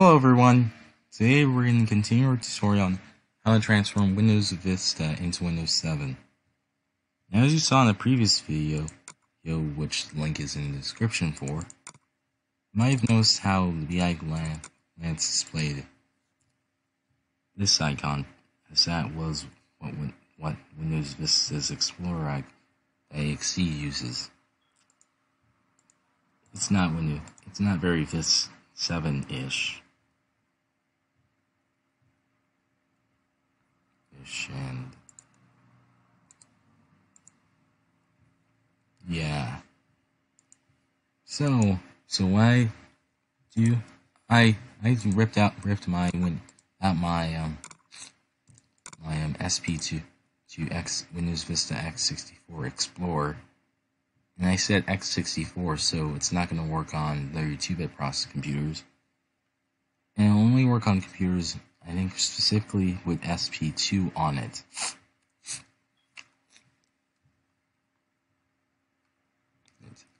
Hello everyone, today we're going to continue our tutorial on how to transform Windows Vista into Windows 7. Now as you saw in the previous video, which link is in the description for, you might have noticed how the ViGlance displayed this icon, as that was what, what Windows Vista's Explorer IXE uses. It's not Windows, it's not very Vista 7-ish. Yeah. So so why do I I ripped out ripped my when out my um my um SP to to X Windows Vista X64 Explorer. And I said X64, so it's not going to work on the 2-bit process computers. And it'll only work on computers I think specifically with SP2 on it.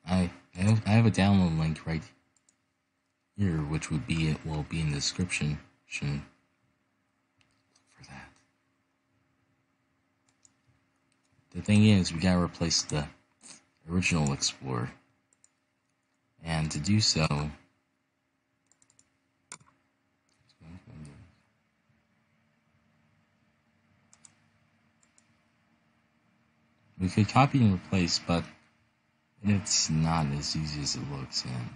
I I have a download link right here, which would be it will be in the description. For that. The thing is, we gotta replace the original Explorer, and to do so, We could copy and replace, but it's not as easy as it looks, and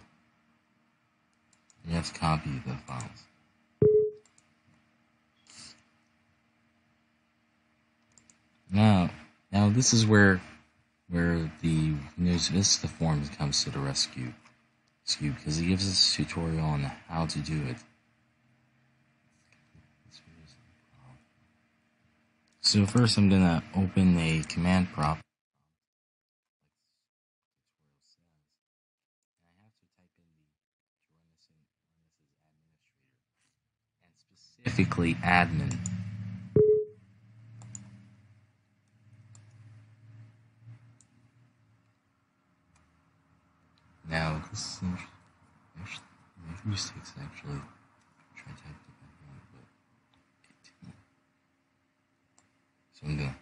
you have to copy the files. Now, now this is where where the Windows Vista forums comes to the rescue, rescue because it gives us a tutorial on how to do it. So first I'm gonna open a command prompt. specifically admin. Now this actually, actually mistakes actually So I'm gonna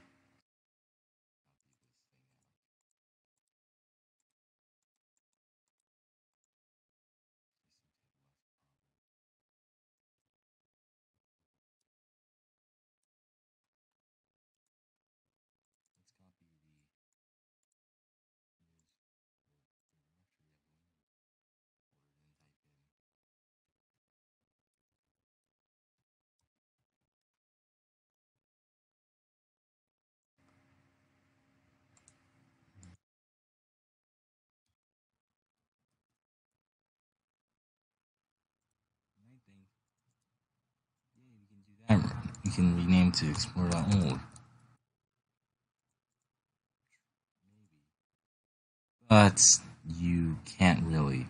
you can rename to Explorer.org. But you can't really.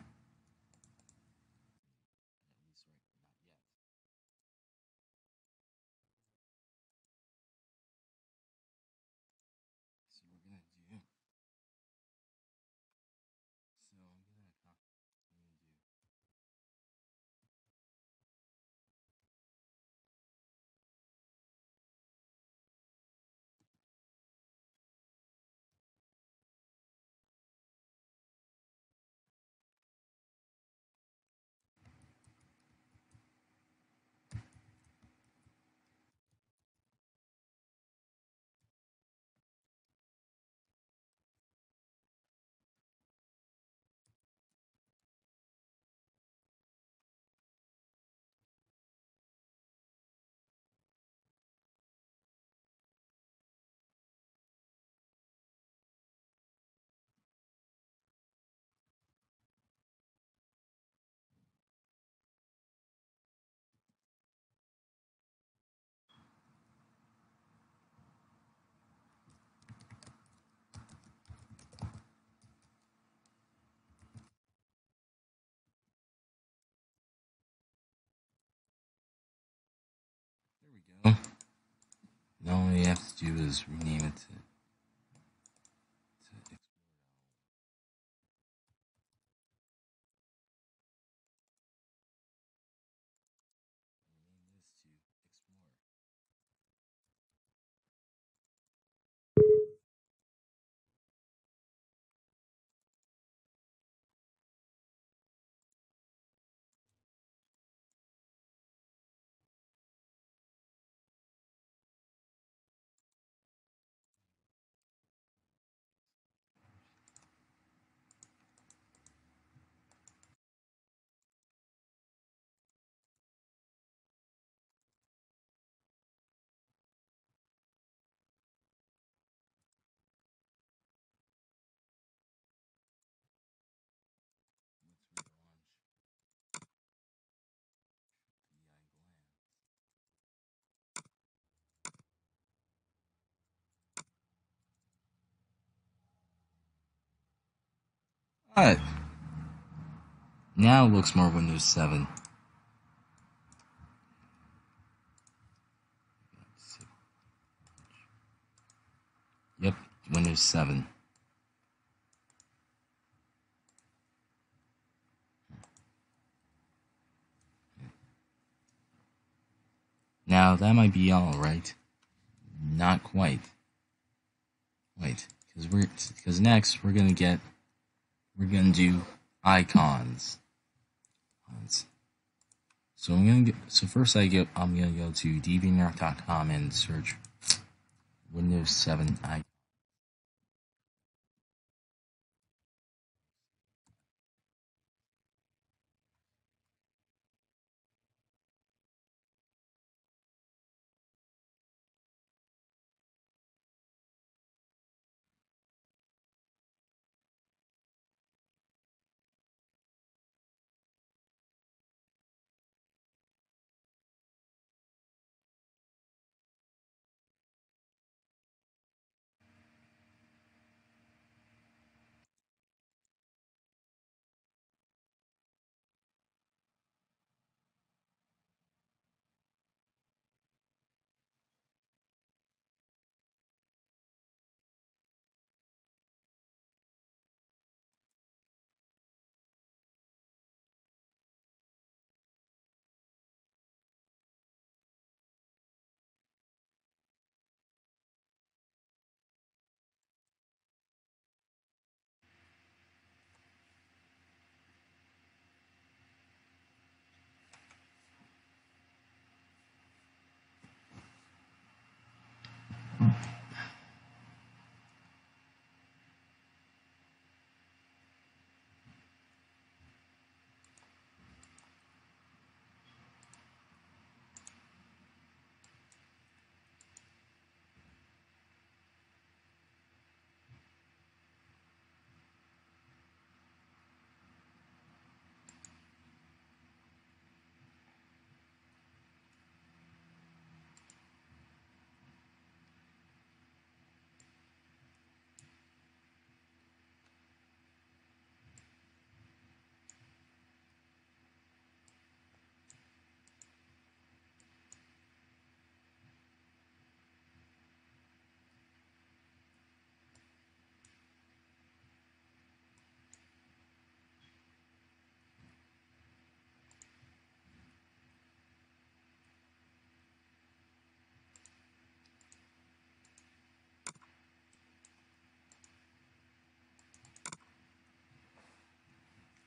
All you have to do is rename it. to What? Now it looks more Windows 7. Yep, Windows 7. Now that might be all right. Not quite. Wait, because we're because next we're gonna get we're gonna do icons. So I'm gonna get so first I go I'm gonna go to deviantart.com and search Windows 7 icons.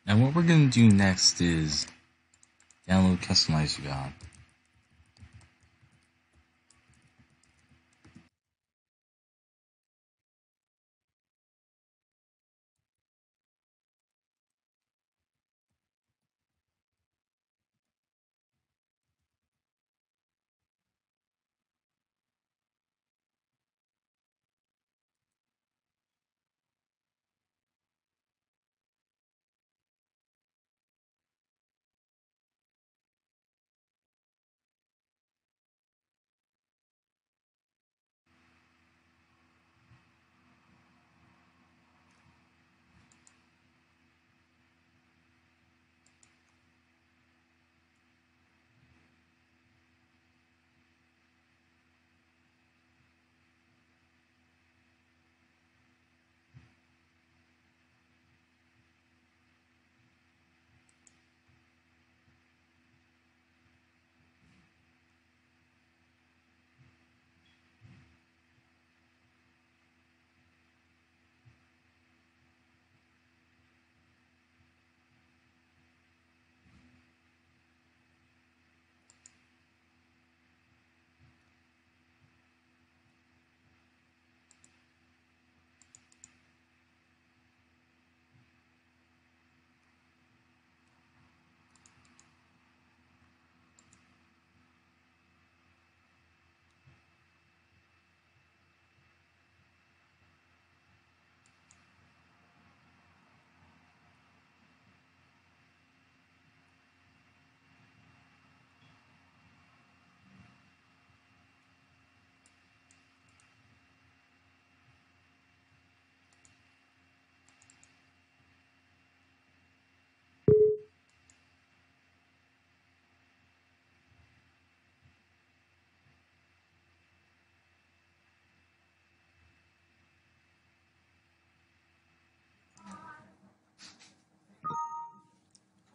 And what we're going to do next is download Customizer God.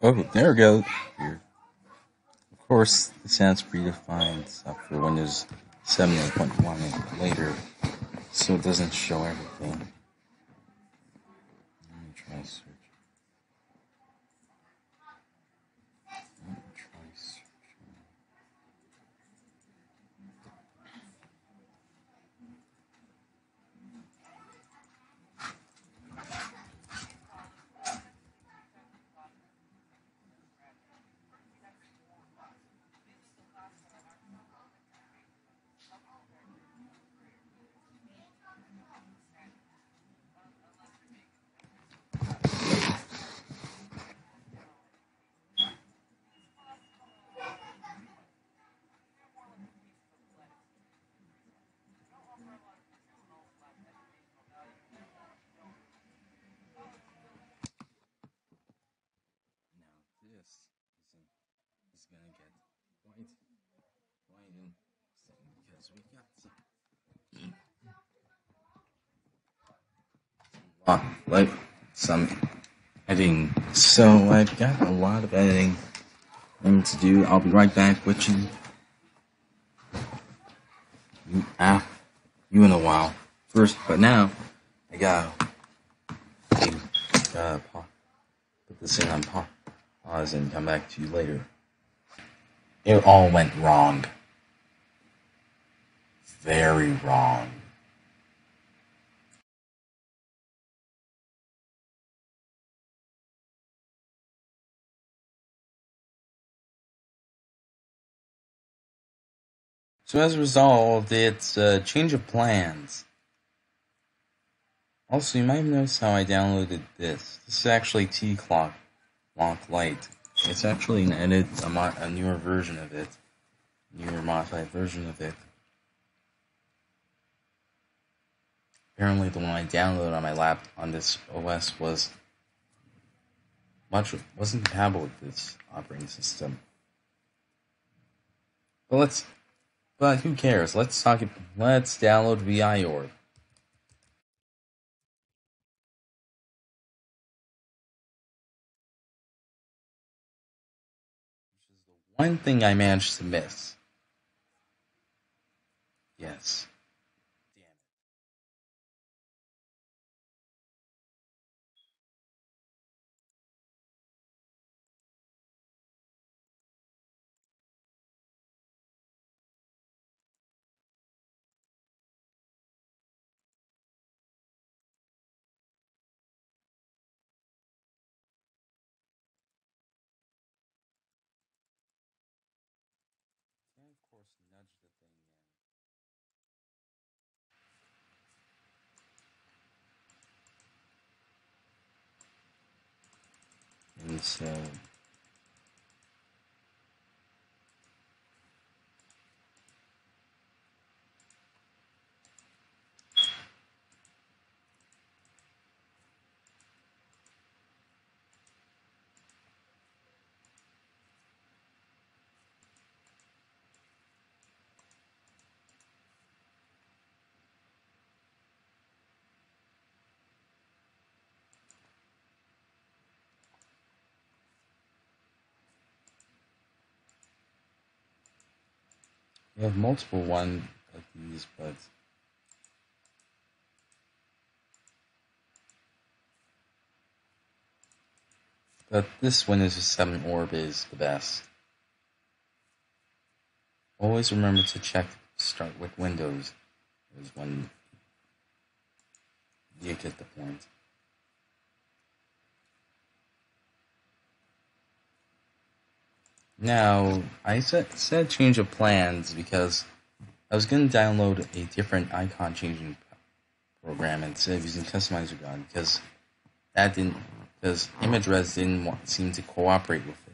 Oh, there we go. Here. Of course, the sounds predefined for Windows 7.1 and later, so it doesn't show everything. Let me try search. Let me try search. Now this isn't is gonna get quite quite interesting because we got some uh, like some editing. So I've got a lot of editing to do. I'll be right back with you. You, ah, you in a while. First, but now I gotta, gotta put this in on pause and come back to you later. It all went wrong. Very wrong. So as a result, it's a change of plans. Also, you might have noticed how I downloaded this. This is actually T-Clock Lock Light. It's actually an edit, a, a newer version of it. Newer modified version of it. Apparently the one I downloaded on my lap on this OS was much wasn't compatible with this operating system. But let's but who cares? Let's talk. Let's download ViOrb. Which one thing I managed to miss. Yes. We have multiple one of these, but but this Windows 7 Orb is the best. Always remember to check start with Windows is when you get the point. Now, I said, said change of plans because I was going to download a different icon changing program instead of using Customizer God because that didn't because ImageRes didn't want, seem to cooperate with it.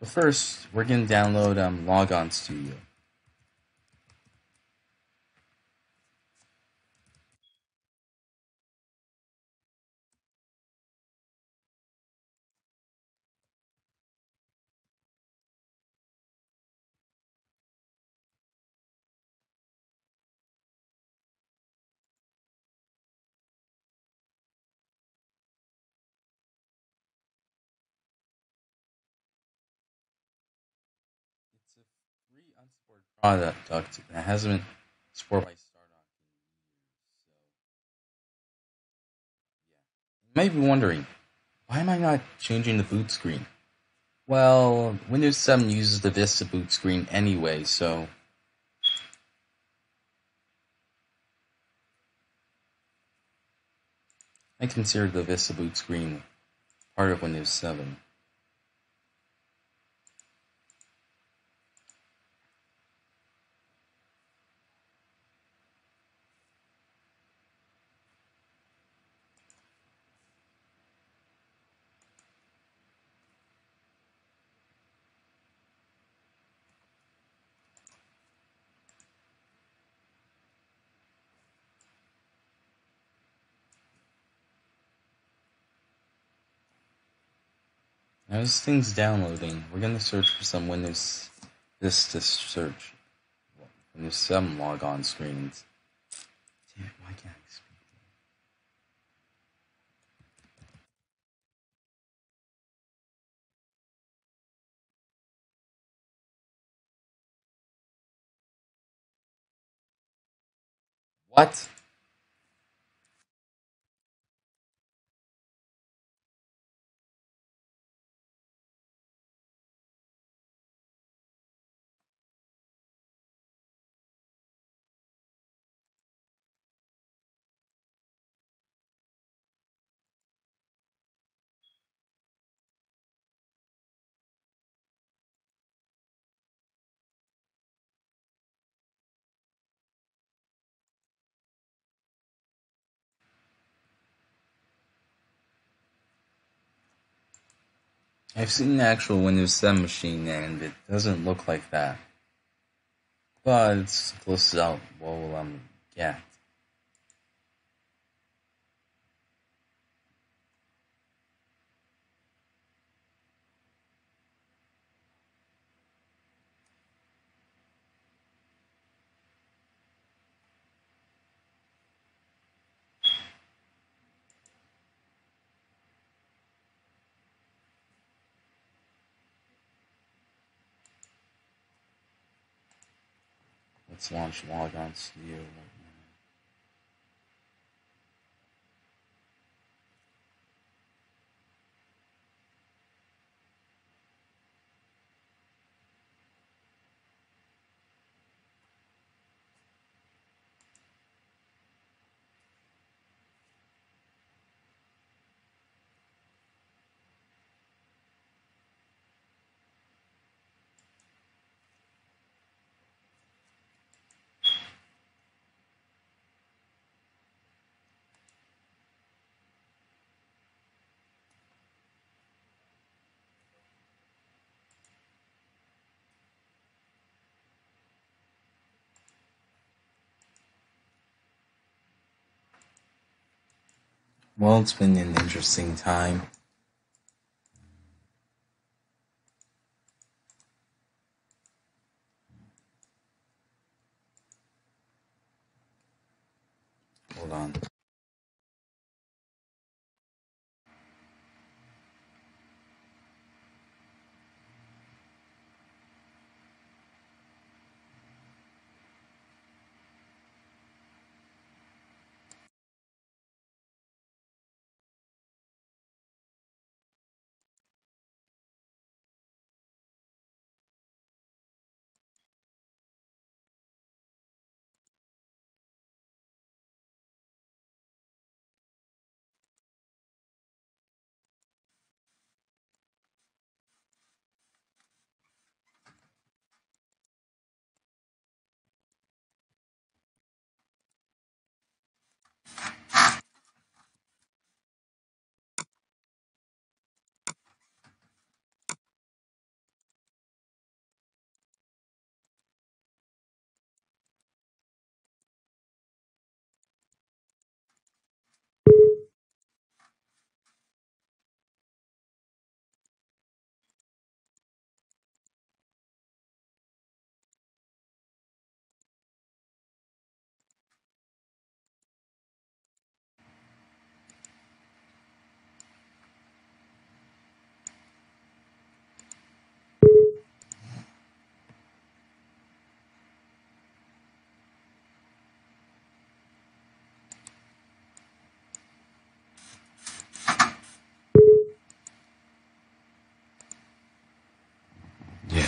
But first, we're going to download um, Logon Studio. Product that hasn't been supported by Stardock. So, yeah. You may be wondering, why am I not changing the boot screen? Well, Windows 7 uses the Vista boot screen anyway, so I consider the Vista boot screen part of Windows 7. This thing's downloading. We're gonna search for some Windows Vista search. Windows 7 logon screens. Damn why can't I speak? What? I've seen the actual Windows 7 machine and it doesn't look like that. But it's close out what um get. Launch Logon Studio right Well, it's been an interesting time.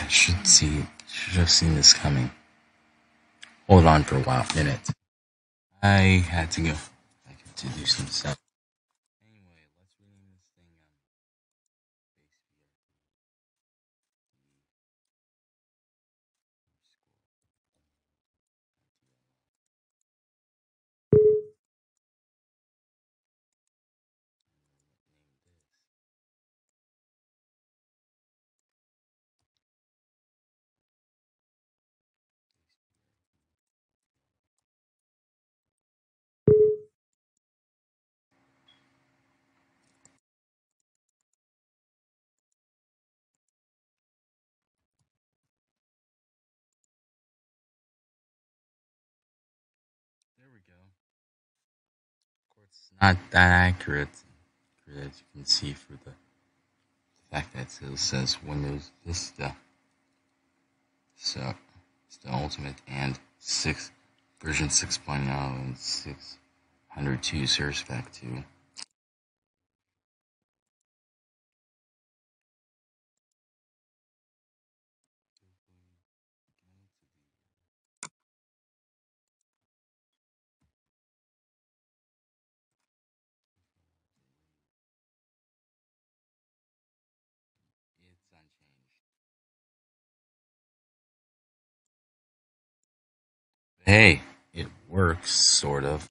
Should see, should have seen this coming. Hold on for a while, minute. I had to go. I had to do some stuff. Not that accurate, as you can see for the fact that it says Windows Vista. So, it's the Ultimate and 6 version 6.0 and 602 Service Pack 2. Hey, it works, sort of.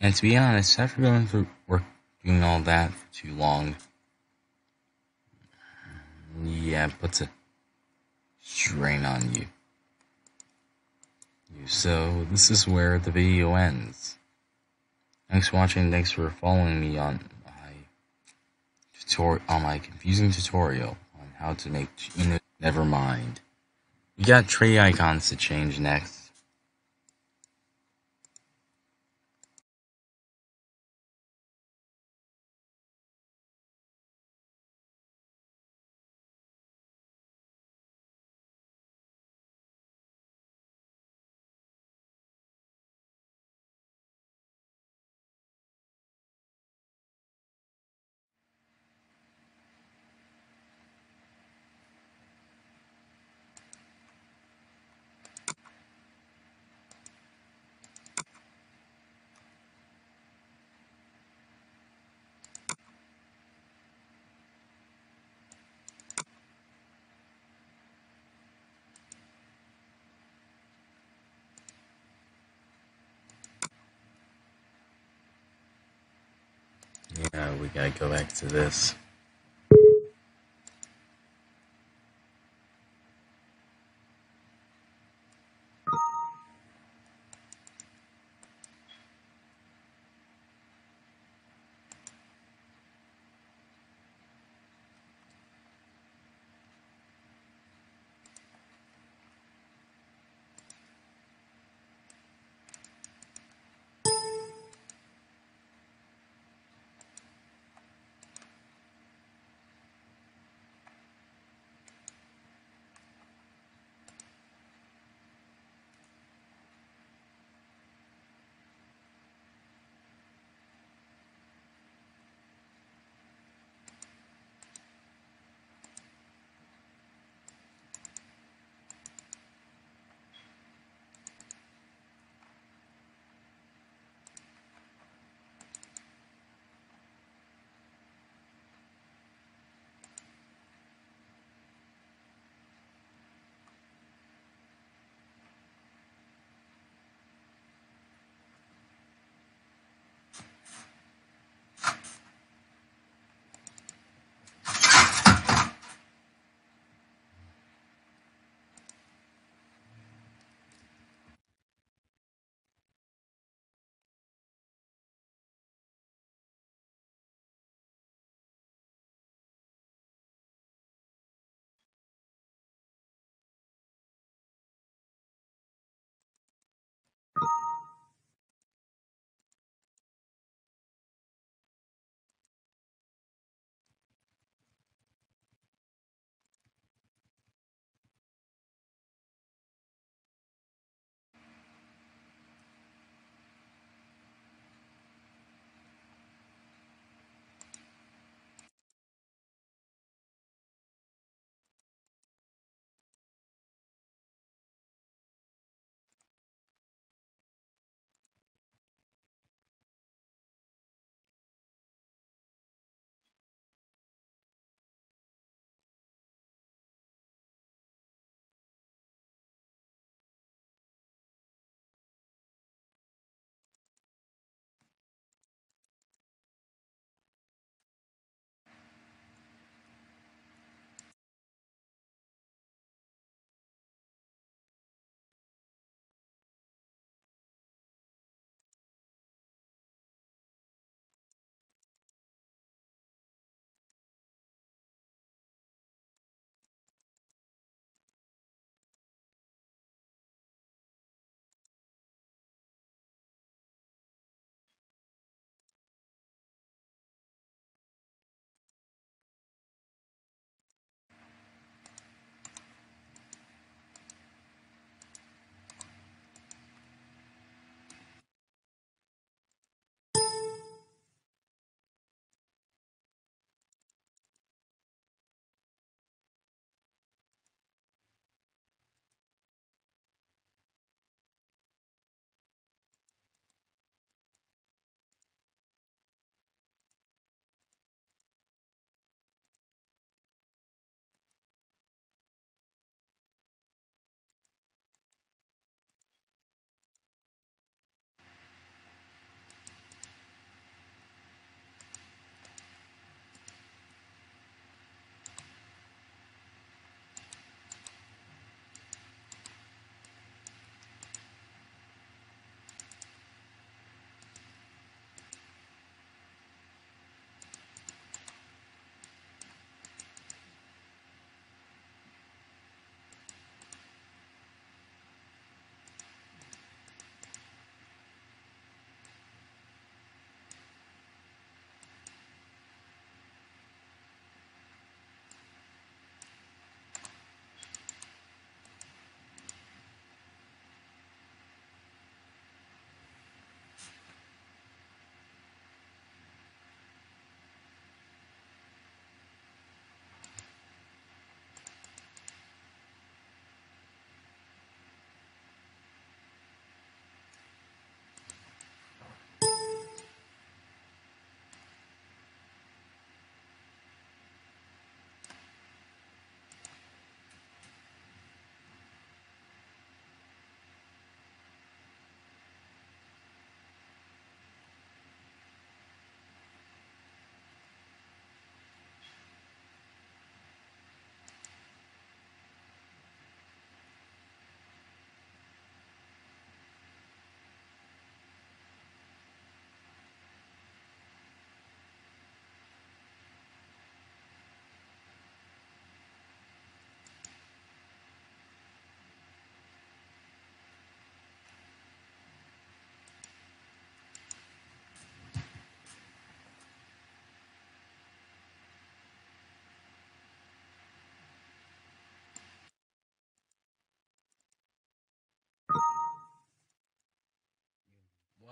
And to be honest, after going through work doing all that for too long, yeah, it puts a strain on you. you. So this is where the video ends. Thanks for watching. Thanks for following me on my tutorial on my confusing tutorial on how to make. Never mind. We got tray icons to change next. Yeah, we gotta go back to this.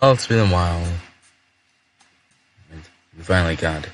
Well, it's been a while. And we finally got it.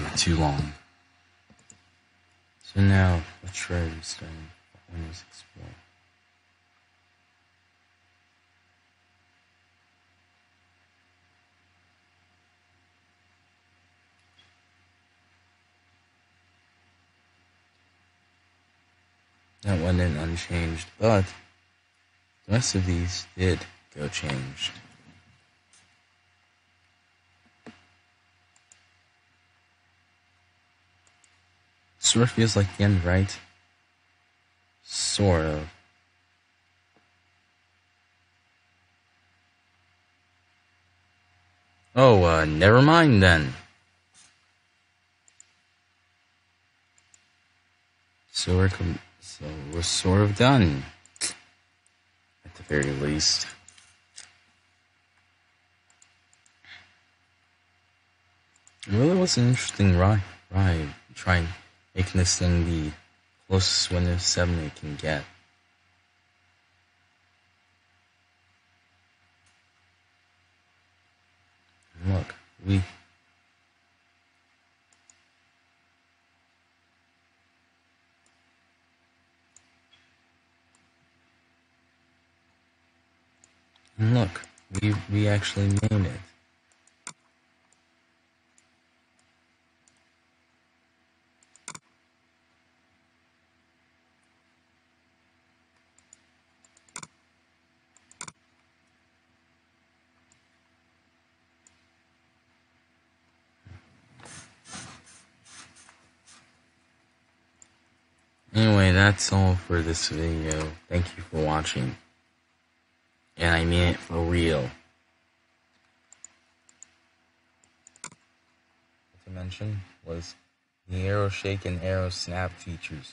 Here for too long. So now, let's try restarting Windows Explorer. That went in unchanged, but the rest of these did go changed. Sort of feels like the end, right? Sort of. Oh, uh, never mind then. So we're so we're sort of done, at the very least. It really was an interesting ride. Ride trying making this thing the closest Windows 7 it can get. Look, we look, we we actually made it. Anyway, that's all for this video. Thank you for watching. And I mean it for real. to mention was the Aero Shake and Aero Snap features.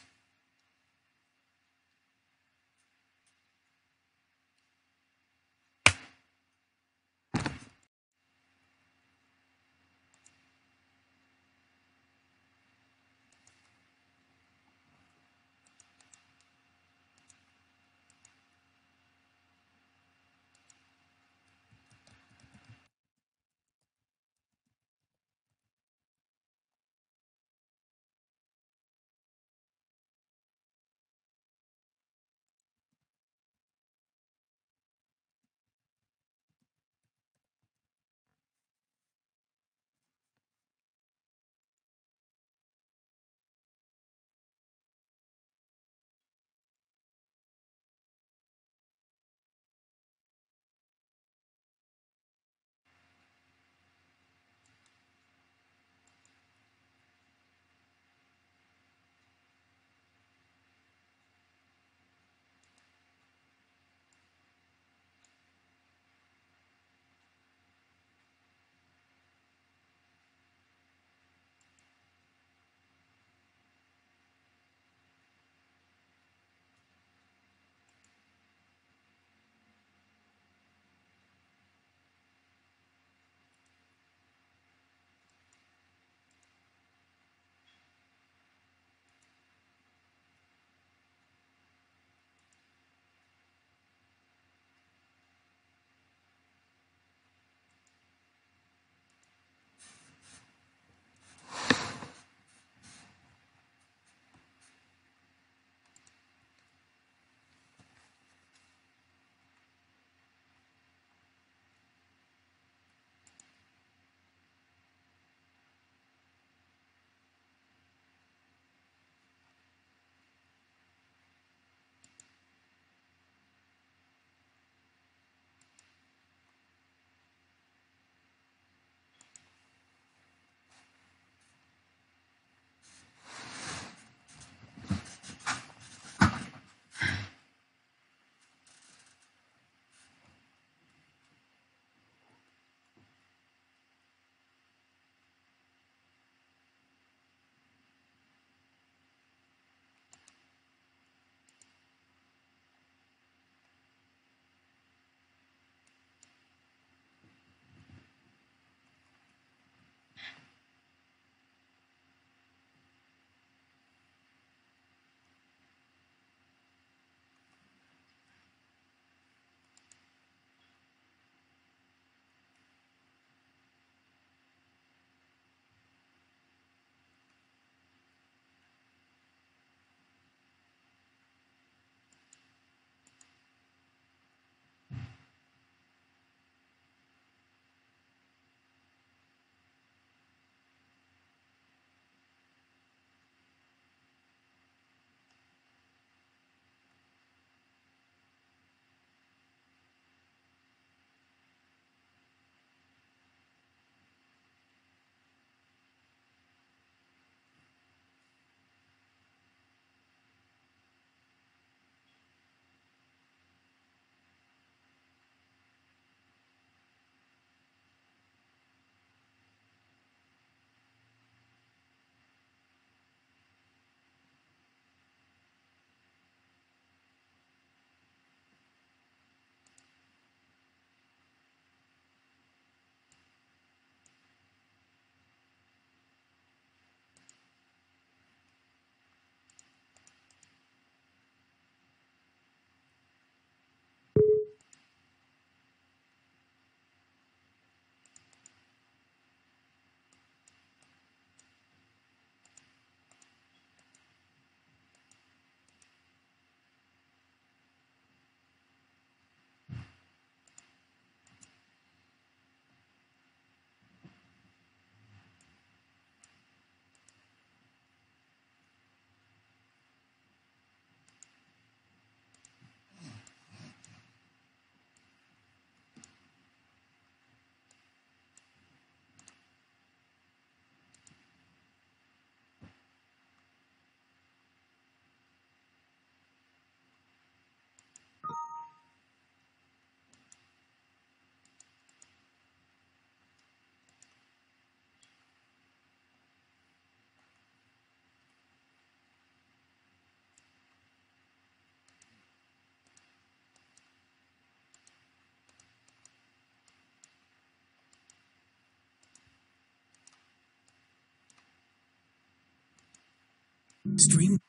Stream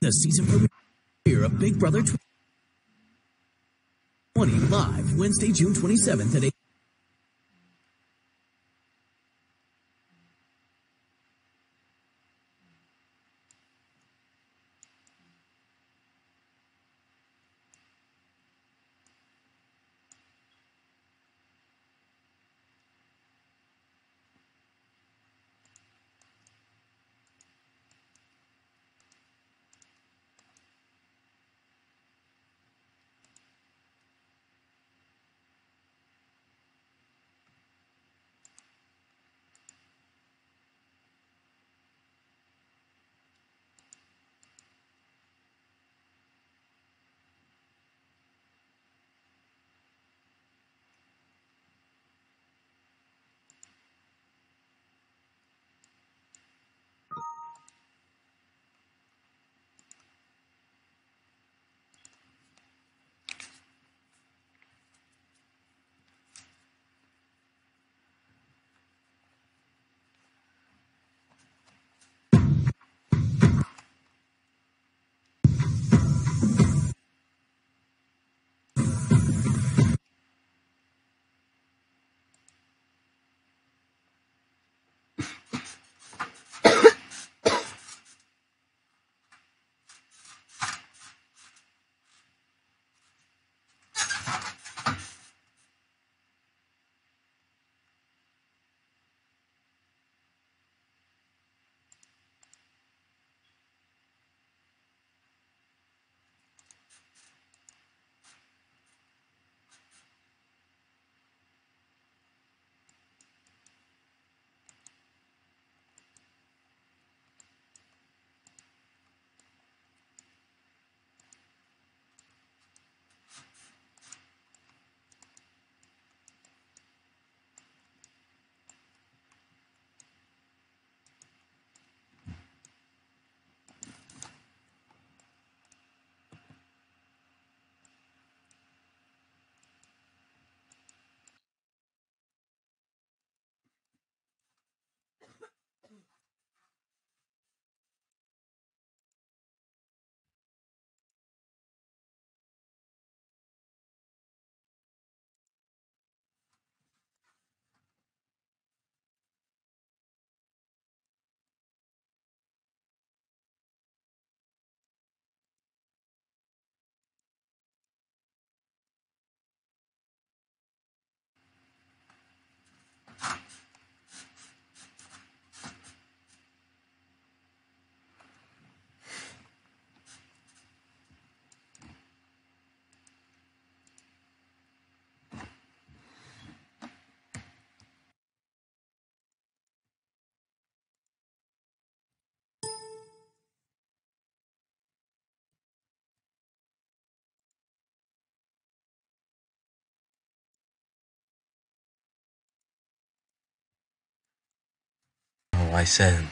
the season premiere of Big Brother 20 live Wednesday, June 27th at 8. I said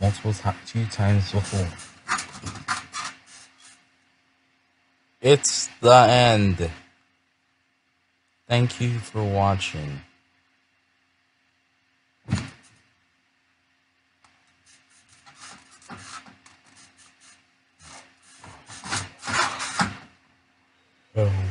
multiple times, two times before. It's the end. Thank you for watching. Oh.